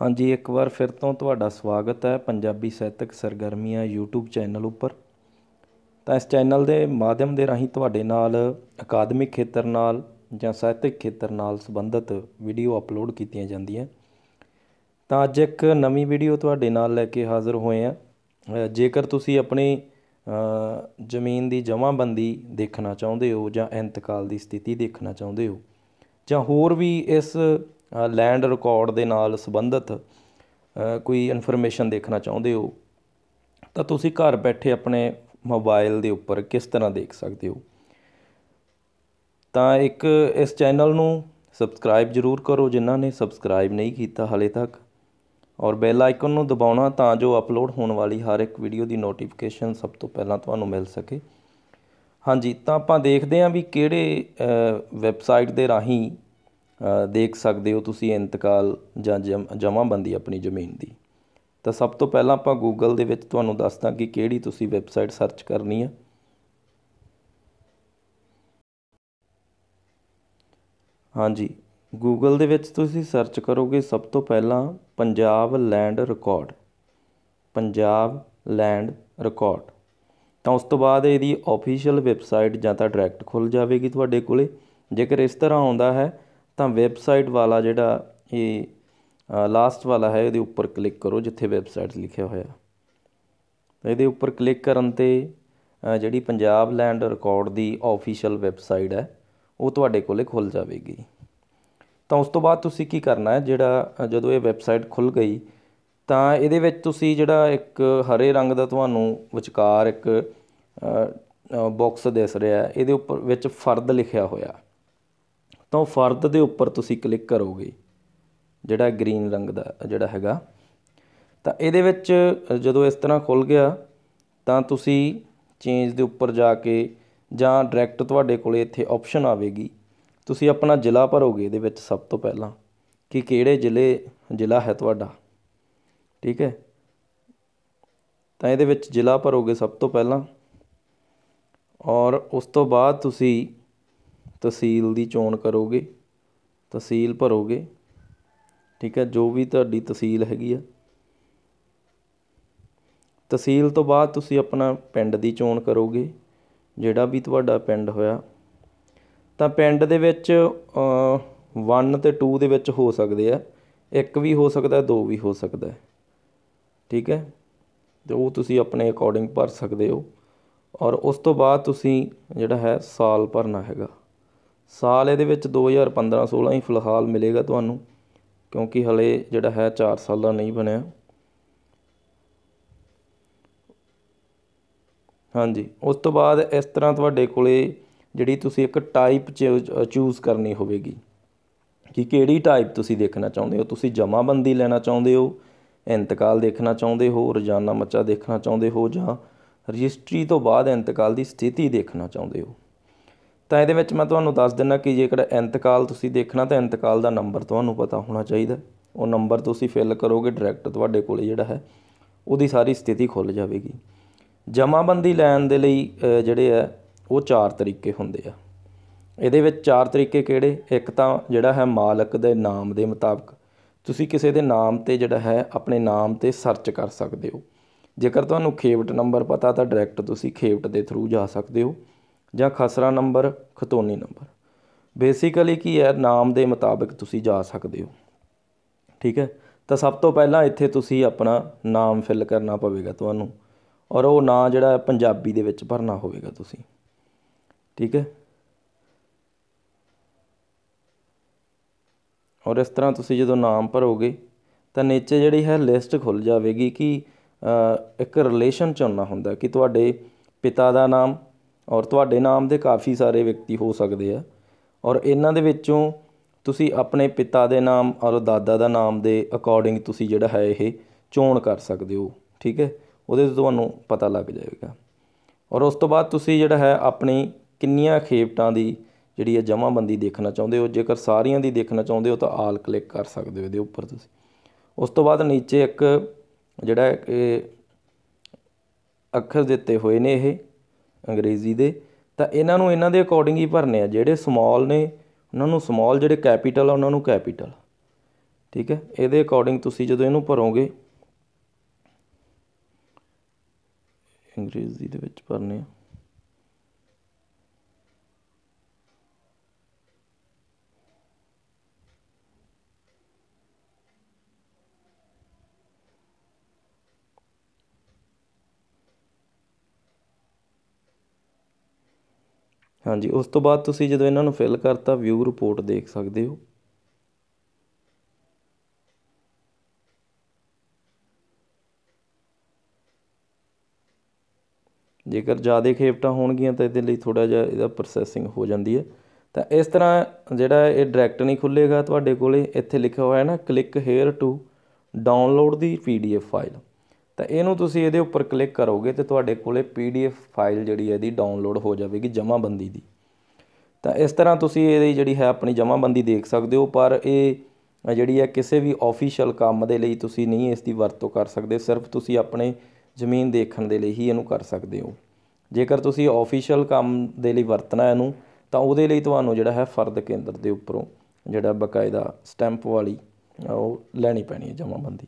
ਹਾਂਜੀ, ਇੱਕ ਵਾਰ ਫਿਰ ਤੋਂ ਤੁਹਾਡਾ ਸਵਾਗਤ ਹੈ ਪੰਜਾਬੀ ਸਾਹਿਤਕ ਸਰਗਰਮੀਆਂ YouTube ਚੈਨਲ ਉੱਪਰ। ਤਾਂ ਇਸ ਚੈਨਲ ਦੇ ਮਾਧਿਅਮ ਦੇ ਰਾਹੀਂ ਤੁਹਾਡੇ ਨਾਲ ਅਕਾਦਮਿਕ ਖੇਤਰ ਨਾਲ ਜਾਂ ਸਾਹਿਤਕ ਖੇਤਰ ਨਾਲ ਸੰਬੰਧਿਤ ਵੀਡੀਓ ਅਪਲੋਡ ਕੀਤੀਆਂ ਜਾਂਦੀਆਂ। ਤਾਂ ਅੱਜ ਇੱਕ ਨਵੀਂ ਵੀਡੀਓ ਤੁਹਾਡੇ ਨਾਲ ਲੈ ਕੇ ਹਾਜ਼ਰ ਹੋਏ ਆ ਜੇਕਰ ਤੁਸੀਂ ਆਪਣੀ ਜ਼ਮੀਨ ਦੀ ਜਮ੍ਹਾਂਬੰਦੀ ਦੇਖਣਾ ਚਾਹੁੰਦੇ ਹੋ ਜਾਂ ਇੰਤਕਾਲ ਦੀ ਸਥਿਤੀ ਦੇਖਣਾ ਚਾਹੁੰਦੇ ਹੋ ਜਾਂ ਹੋਰ ਵੀ ਇਸ ਲੈਂਡ ਰਿਕਾਰਡ ਦੇ ਨਾਲ ਸੰਬੰਧਿਤ ਕੋਈ ਇਨਫੋਰਮੇਸ਼ਨ ਦੇਖਣਾ ਚਾਹੁੰਦੇ ਹੋ? ਤਾਂ ਤੁਸੀਂ ਘਰ ਬੈਠੇ ਆਪਣੇ ਮੋਬਾਈਲ ਦੇ ਉੱਪਰ ਕਿਸ ਤਰ੍ਹਾਂ ਦੇਖ ਸਕਦੇ ਹੋ? ਤਾਂ ਇੱਕ ਇਸ ਚੈਨਲ ਨੂੰ ਸਬਸਕ੍ਰਾਈਬ ਜ਼ਰੂਰ ਕਰੋ ਜਿਨ੍ਹਾਂ ਨੇ ਸਬਸਕ੍ਰਾਈਬ ਨਹੀਂ ਕੀਤਾ ਹਲੇ ਤੱਕ। ਔਰ ਬੈਲ ਆਈਕਨ ਨੂੰ ਦਬਾਉਣਾ ਤਾਂ ਜੋ ਅਪਲੋਡ ਹੋਣ ਵਾਲੀ ਹਰ ਇੱਕ ਵੀਡੀਓ ਦੀ ਨੋਟੀਫਿਕੇਸ਼ਨ ਸਭ ਤੋਂ ਪਹਿਲਾਂ ਤੁਹਾਨੂੰ ਮਿਲ ਸਕੇ। ਹਾਂਜੀ, ਤਾਂ ਆਪਾਂ ਦੇਖਦੇ ਹਾਂ ਵੀ ਕਿਹੜੇ ਵੈਬਸਾਈਟ ਦੇ ਰਾਹੀਂ ਦੇਖ ਸਕਦੇ ਹੋ ਤੁਸੀਂ ਇੰਤਕਾਲ ਜਾਂ ਜਮ੍ਹਾਂਬੰਦੀ ਆਪਣੀ ਜ਼ਮੀਨ ਦੀ। ਤਾਂ ਸਭ ਤੋਂ ਪਹਿਲਾਂ ਆਪਾਂ ਗੂਗਲ ਦੇ ਵਿੱਚ ਤੁਹਾਨੂੰ ਦੱਸਦਾ ਕਿ ਕਿਹੜੀ ਤੁਸੀਂ ਵੈਬਸਾਈਟ ਸਰਚ ਕਰਨੀ ਹੈ ਹਾਂਜੀ ਗੂਗਲ ਦੇ ਵਿੱਚ ਤੁਸੀਂ ਸਰਚ ਕਰੋਗੇ ਸਭ ਤੋਂ ਪਹਿਲਾਂ Punjab land record Punjab land record ਤਾਂ ਉਸ ਤੋਂ ਬਾਅਦ ਇਹਦੀ ਆਫੀਸ਼ੀਅਲ ਵੈਬਸਾਈਟ ਜਾਂ ਤਾਂ ਡਾਇਰੈਕਟ ਖੁੱਲ ਜਾਵੇਗੀ ਤੁਹਾਡੇ ਕੋਲੇ। ਜੇਕਰ ਇਸ ਤਰ੍ਹਾਂ ਆਉਂਦਾ ਹੈ ਤਾਂ ਵੈਬਸਾਈਟ ਵਾਲਾ ਜਿਹੜਾ ਇਹ ਲਾਸਟ ਵਾਲਾ ਹੈ, ਇਹਦੇ ਉੱਪਰ ਕਲਿੱਕ ਕਰੋ, ਜਿੱਥੇ ਵੈਬਸਾਈਟ ਲਿਖਿਆ ਹੋਇਆ। ਇਹਦੇ ਉੱਪਰ ਕਲਿੱਕ ਕਰਨ ਤੇ ਜਿਹੜੀ ਪੰਜਾਬ ਲੈਂਡ ਰਿਕਾਰਡ ਦੀ ਆਫੀਸ਼ੀਅਲ ਵੈਬਸਾਈਟ ਹੈ, ਉਹ ਤੁਹਾਡੇ ਕੋਲੇ ਖੁੱਲ ਜਾਵੇਗੀ। ਤਾਂ ਉਸ ਤੋਂ ਬਾਅਦ ਤੁਸੀਂ ਕੀ ਕਰਨਾ ਹੈ, ਜਿਹੜਾ ਜਦੋਂ ਇਹ ਵੈਬਸਾਈਟ ਖੁੱਲ ਗਈ, ਤਾਂ ਇਹਦੇ ਵਿੱਚ ਤੁਸੀਂ ਜਿਹੜਾ ਇੱਕ ਹਰੇ ਰੰਗ ਦਾ ਤੁਹਾਨੂੰ ਵਿਚਕਾਰ ਇੱਕ ਬਾਕਸ ਦਿਸ ਰਿਹਾ ਇਹਦੇ ਉੱਪਰ ਵਿੱਚ ਫਰਦ ਲਿਖਿਆ ਹੋਇਆ। ਤਾਂ ਉਹ ਫਰਦ ਦੇ ਉੱਪਰ ਤੁਸੀਂ ਕਲਿੱਕ ਕਰੋਗੇ, ਜਿਹੜਾ ਗ੍ਰੀਨ ਰੰਗ ਦਾ, ਜਿਹੜਾ ਹੈਗਾ। ਤਾਂ ਇਹਦੇ ਵਿੱਚ ਜਦੋਂ ਇਸ ਤਰ੍ਹਾਂ ਖੁੱਲ ਗਿਆ, ਤਾਂ ਤੁਸੀਂ ਚੇਂਜ ਦੇ ਉੱਪਰ ਜਾ ਕੇ ਜਾਂ ਡਾਇਰੈਕਟ ਤੁਹਾਡੇ ਕੋਲੇ ਇੱਥੇ ਆਪਸ਼ਨ ਆਵੇਗੀ। ਤੁਸੀਂ ਆਪਣਾ ਜ਼ਿਲ੍ਹਾ ਭਰੋਗੇ ਇਹਦੇ ਵਿੱਚ ਸਭ ਤੋਂ ਪਹਿਲਾਂ ਕਿ ਕਿਹੜੇ ਜ਼ਿਲ੍ਹੇ, ਜ਼ਿਲ੍ਹਾ ਹੈ ਤੁਹਾਡਾ। ਠੀਕ ਹੈ? ਤਾਂ ਇਹਦੇ ਵਿੱਚ ਜ਼ਿਲ੍ਹਾ ਭਰੋਗੇ ਸਭ ਤੋਂ ਪਹਿਲਾਂ। ਔਰ ਉਸ ਤੋਂ ਬਾਅਦ ਤੁਸੀਂ ਤਹਿਸੀਲ ਦੀ ਚੋਣ ਕਰੋਗੇ, ਤਹਿਸੀਲ ਭਰੋਗੇ, ਠੀਕ ਹੈ, ਜੋ ਵੀ ਤੁਹਾਡੀ ਤਹਿਸੀਲ ਹੈਗੀ ਆ। ਤਹਿਸੀਲ ਤੋਂ ਬਾਅਦ ਤੁਸੀਂ ਆਪਣਾ ਪਿੰਡ ਦੀ ਚੋਣ ਕਰੋਗੇ, ਜਿਹੜਾ ਵੀ ਤੁਹਾਡਾ ਪਿੰਡ ਹੋਇਆ। ਤਾਂ ਪਿੰਡ ਦੇ ਵਿੱਚ 1 ਤੇ 2 ਦੇ ਵਿੱਚ ਹੋ ਸਕਦੇ ਆ। ਇੱਕ ਵੀ ਹੋ ਸਕਦਾ, ਦੋ ਵੀ ਹੋ ਸਕਦਾ। ਠੀਕ ਹੈ, ਤੇ ਉਹ ਤੁਸੀਂ ਆਪਣੇ ਅਕੋਰਡਿੰਗ ਭਰ ਸਕਦੇ ਹੋ। ਔਰ ਉਸ ਤੋਂ ਬਾਅਦ ਤੁਸੀਂ ਜਿਹੜਾ ਹੈ ਸਾਲ ਭਰਨਾ ਹੈਗਾ। ਸਾਲ ਇਹਦੇ ਵਿੱਚ 2015 16 ਹੀ ਫਿਲਹਾਲ ਮਿਲੇਗਾ ਤੁਹਾਨੂੰ, ਕਿਉਂਕਿ ਹਲੇ ਜਿਹੜਾ ਹੈ 4 ਸਾਲ ਦਾ ਨਹੀਂ ਬਣਿਆ। ਹਾਂਜੀ, ਉਸ ਤੋਂ ਬਾਅਦ ਇਸ ਤਰ੍ਹਾਂ ਤੁਹਾਡੇ ਕੋਲੇ ਜਿਹੜੀ ਤੁਸੀਂ ਇੱਕ ਟਾਈਪ ਚੂਜ਼ ਕਰਨੀ ਹੋਵੇਗੀ ਕਿ ਕਿਹੜੀ ਟਾਈਪ ਤੁਸੀਂ ਦੇਖਣਾ ਚਾਹੁੰਦੇ ਹੋ। ਤੁਸੀਂ ਜਮਾਬੰਦੀ ਲੈਣਾ ਚਾਹੁੰਦੇ ਹੋ, ਇੰਤਕਾਲ ਦੇਖਣਾ ਚਾਹੁੰਦੇ ਹੋ, ਰੋਜ਼ਾਨਾ ਮੱਚਾ ਦੇਖਣਾ ਚਾਹੁੰਦੇ ਹੋ ਜਾਂ ਰਜਿਸਟਰੀ ਤੋਂ ਬਾਅਦ ਇੰਤਕਾਲ ਦੀ ਸਥਿਤੀ ਦੇਖਣਾ ਚਾਹੁੰਦੇ ਹੋ। ਤਾਂ ਇਹਦੇ ਵਿੱਚ ਮੈਂ ਤੁਹਾਨੂੰ ਦੱਸ ਦਿੰਦਾ ਕਿ ਜੇਕਰ ਇੰਤਕਾਲ ਤੁਸੀਂ ਦੇਖਣਾ ਤਾਂ ਇੰਤਕਾਲ ਦਾ ਨੰਬਰ ਤੁਹਾਨੂੰ ਪਤਾ ਹੋਣਾ ਚਾਹੀਦਾ। ਉਹ ਨੰਬਰ ਤੁਸੀਂ ਫਿਲ ਕਰੋਗੇ ਡਾਇਰੈਕਟ ਤੁਹਾਡੇ ਕੋਲ ਜਿਹੜਾ ਹੈ, ਉਹਦੀ ਸਾਰੀ ਸਥਿਤੀ ਖੁੱਲ ਜਾਵੇਗੀ। ਜਮਾਬੰਦੀ ਲੈਣ ਦੇ ਲਈ ਜਿਹੜੇ ਆ ਉਹ ਚਾਰ ਤਰੀਕੇ ਹੁੰਦੇ ਆ। ਇਹਦੇ ਵਿੱਚ ਚਾਰ ਤਰੀਕੇ ਕਿਹੜੇ? ਇੱਕ ਤਾਂ ਜਿਹੜਾ ਹੈ ਮਾਲਕ ਦੇ ਨਾਮ ਦੇ ਮੁਤਾਬਕ। ਤੁਸੀਂ ਕਿਸੇ ਦੇ ਨਾਮ ਤੇ ਜਿਹੜਾ ਹੈ, ਆਪਣੇ ਨਾਮ ਤੇ ਸਰਚ ਕਰ ਸਕਦੇ ਹੋ। ਜੇਕਰ ਤੁਹਾਨੂੰ ਖੇਵਟ ਨੰਬਰ ਪਤਾ ਤਾਂ ਡਾਇਰੈਕਟ ਤੁਸੀਂ ਖੇਵਟ ਦੇ ਥਰੂ ਜਾ ਸਕਦੇ ਹੋ। ਜਾਂ ਖਸਰਾ ਨੰਬਰ, ਖਤੋਨੀ ਨੰਬਰ। ਬੇਸਿਕਲੀ ਕੀ ਹੈ? ਨਾਮ ਦੇ ਮੁਤਾਬਕ ਤੁਸੀਂ ਜਾ ਸਕਦੇ ਹੋ। ਠੀਕ ਹੈ? ਤਾਂ ਸਭ ਤੋਂ ਪਹਿਲਾਂ ਇੱਥੇ ਤੁਸੀਂ ਆਪਣਾ ਨਾਮ ਫਿਲ ਕਰਨਾ ਪਵੇਗਾ ਤੁਹਾਨੂੰ। ਔਰ ਉਹ ਨਾਂ ਜਿਹੜਾ ਪੰਜਾਬੀ ਦੇ ਵਿੱਚ ਭਰਨਾ ਹੋਵੇਗਾ ਤੁਸੀਂ। ਠੀਕ ਹੈ? ਔਰ ਇਸ ਤਰ੍ਹਾਂ ਤੁਸੀਂ ਜਦੋਂ ਨਾਮ ਭਰੋਗੇ, ਤਾਂ ਨੀਚੇ ਜਿਹੜੀ ਹੈ ਲਿਸਟ ਖੁੱਲ ਜਾਵੇਗੀ ਕਿ ਇੱਕ ਰਿਲੇਸ਼ਨ ਚੁਣਨਾ ਹੁੰਦਾ ਕਿ ਤੁਹਾਡੇ ਪਿਤਾ ਦਾ ਨਾਮ ਔਰ ਤੁਹਾਡੇ ਨਾਮ ਦੇ ਕਾਫੀ ਸਾਰੇ ਵਿਅਕਤੀ ਹੋ ਸਕਦੇ ਆ। ਔਰ ਇਹਨਾਂ ਦੇ ਵਿੱਚੋਂ ਤੁਸੀਂ ਆਪਣੇ ਪਿਤਾ ਦੇ ਨਾਮ ਔਰ ਦਾਦਾ ਦਾ ਨਾਮ ਦੇ ਅਕੋਰਡਿੰਗ ਤੁਸੀਂ ਜਿਹੜਾ ਹੈ ਇਹ ਚੋਣ ਕਰ ਸਕਦੇ ਹੋ। ਠੀਕ ਹੈ? ਉਹਦੇ ਤੋਂ ਤੁਹਾਨੂੰ ਪਤਾ ਲੱਗ ਜਾਏਗਾ। ਔਰ ਉਸ ਤੋਂ ਬਾਅਦ ਤੁਸੀਂ ਜਿਹੜਾ ਹੈ ਆਪਣੀ ਕਿੰਨੀਆਂ ਖੇਪਟਾਂ ਦੀ ਜਿਹੜੀ ਹੈ ਜਮਾਬੰਦੀ ਦੇਖਣਾ ਚਾਹੁੰਦੇ ਹੋ। ਜੇਕਰ ਸਾਰੀਆਂ ਦੀ ਦੇਖਣਾ ਚਾਹੁੰਦੇ ਹੋ ਤਾਂ ਆਲ ਕਲਿੱਕ ਕਰ ਸਕਦੇ ਹੋ ਇਹਦੇ ਉੱਪਰ ਤੁਸੀਂ। ਉਸ ਤੋਂ ਬਾਅਦ ਨੀਚੇ ਇੱਕ ਜਿਹੜਾ ਇਹ ਅੱਖਰ ਦਿੱਤੇ ਹੋਏ ਨੇ ਇਹ। ਅੰਗਰੇਜ਼ੀ ਦੇ, ਤਾਂ ਇਹਨਾਂ ਨੂੰ ਇਹਨਾਂ ਦੇ ਅਕੋਰਡਿੰਗ ਹੀ ਭਰਨੇ ਆ, ਜਿਹੜੇ ਸਮਾਲ ਨੇ, ਉਹਨਾਂ ਨੂੰ ਸਮਾਲ ਜਿਹੜੇ ਕੈਪੀਟਲ ਆ, ਉਹਨਾਂ ਨੂੰ ਕੈਪੀਟਲ ਠੀਕ ਹੈ? ਇਹਦੇ ਅਕੋਰਡਿੰਗ ਤੁਸੀਂ ਜਦੋਂ ਇਹਨੂੰ ਭਰੋਗੇ, ਅੰਗਰੇਜ਼ੀ ਦੇ ਵਿੱਚ ਭਰਨੇ ਆ। ਹਾਂਜੀ, ਉਸ ਤੋਂ ਬਾਅਦ ਤੁਸੀਂ ਜਦੋਂ ਇਹਨਾਂ ਨੂੰ ਫਿਲ ਕਰਤਾ ਵਿਊ ਰਿਪੋਰਟ ਦੇਖ ਸਕਦੇ ਹੋ। ਜੇਕਰ ਜ਼ਿਆਦਾ ਖੇਪਟਾਂ ਹੋਣਗੀਆਂ ਤਾਂ ਇਹਦੇ ਲਈ ਥੋੜਾ ਜਿਹਾ ਇਹਦਾ ਪ੍ਰੋਸੈਸਿੰਗ ਹੋ ਜਾਂਦੀ ਹੈ। ਤਾਂ ਇਸ ਤਰ੍ਹਾਂ ਜਿਹੜਾ ਇਹ ਡਾਇਰੈਕਟ ਨਹੀਂ ਖੁੱਲੇਗਾ ਤੁਹਾਡੇ ਕੋਲੇ, ਇੱਥੇ ਲਿਖਿਆ ਹੋਇਆ ਹੈ ਨਾ click here to download the PDF file ਤਾਂ ਇਹਨੂੰ ਤੁਸੀਂ ਇਹਦੇ ਉੱਪਰ ਕਲਿੱਕ ਕਰੋਗੇ ਤੇ ਤੁਹਾਡੇ ਕੋਲੇ ਪੀਡੀਐਫ ਫਾਈਲ ਜਿਹੜੀ ਹੈ ਇਹਦੀ ਡਾਊਨਲੋਡ ਹੋ ਜਾਵੇਗੀ ਜਮ੍ਹਾਂਬੰਦੀ ਦੀ। ਤਾਂ ਇਸ ਤਰ੍ਹਾਂ ਤੁਸੀਂ ਇਹਦੀ ਜਿਹੜੀ ਹੈ ਆਪਣੀ ਜਮ੍ਹਾਂਬੰਦੀ ਦੇਖ ਸਕਦੇ ਹੋ, ਪਰ ਇਹ ਜਿਹੜੀ ਹੈ ਕਿਸੇ ਵੀ ਆਫੀਸ਼ੀਅਲ ਕੰਮ ਦੇ ਲਈ ਤੁਸੀਂ ਨਹੀਂ ਇਸ ਦੀ ਵਰਤੋਂ ਕਰ ਸਕਦੇ, ਸਿਰਫ ਤੁਸੀਂ ਆਪਣੇ ਜ਼ਮੀਨ ਦੇਖਣ ਦੇ ਲਈ ਹੀ ਇਹਨੂੰ ਕਰ ਸਕਦੇ ਹੋ। ਜੇਕਰ ਤੁਸੀਂ ਆਫੀਸ਼ੀਅਲ ਕੰਮ ਦੇ ਲਈ ਵਰਤਣਾ ਇਹਨੂੰ, ਤਾਂ ਉਹਦੇ ਲਈ ਤੁਹਾਨੂੰ ਜਿਹੜਾ ਹੈ ਫਰਦ ਕੇਂਦਰ ਦੇ ਉੱਪਰੋਂ ਜਿਹੜਾ ਬਕਾਇਦਾ ਸਟੈਂਪ ਵਾਲੀ, ਉਹ ਲੈਣੀ ਪੈਣੀ ਹੈ ਜਮ੍ਹਾਂਬੰਦੀ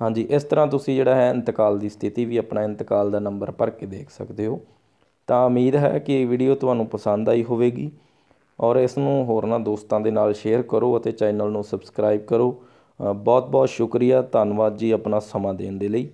ਹਾਂਜੀ, ਇਸ ਤਰ੍ਹਾਂ ਤੁਸੀਂ ਜਿਹੜਾ ਹੈ ਇੰਤਕਾਲ ਦੀ ਸਥਿਤੀ ਵੀ ਆਪਣਾ ਇੰਤਕਾਲ ਦਾ ਨੰਬਰ ਭਰ ਕੇ ਦੇਖ ਸਕਦੇ ਹੋ। ਤਾਂ ਉਮੀਦ ਹੈ ਕਿ ਇਹ ਵੀਡੀਓ ਤੁਹਾਨੂੰ ਪਸੰਦ ਆਈ ਹੋਵੇਗੀ ਔਰ ਇਸ ਨੂੰ ਹੋਰਨਾਂ ਦੋਸਤਾਂ ਦੇ ਨਾਲ ਸ਼ੇਅਰ ਕਰੋ ਅਤੇ ਚੈਨਲ ਨੂੰ ਸਬਸਕ੍ਰਾਈਬ ਕਰੋ। ਬਹੁਤ ਬਹੁਤ ਸ਼ੁਕਰੀਆ। ਧੰਨਵਾਦ ਜੀ ਆਪਣਾ ਸਮਾਂ ਦੇਣ ਦੇ ਲਈ।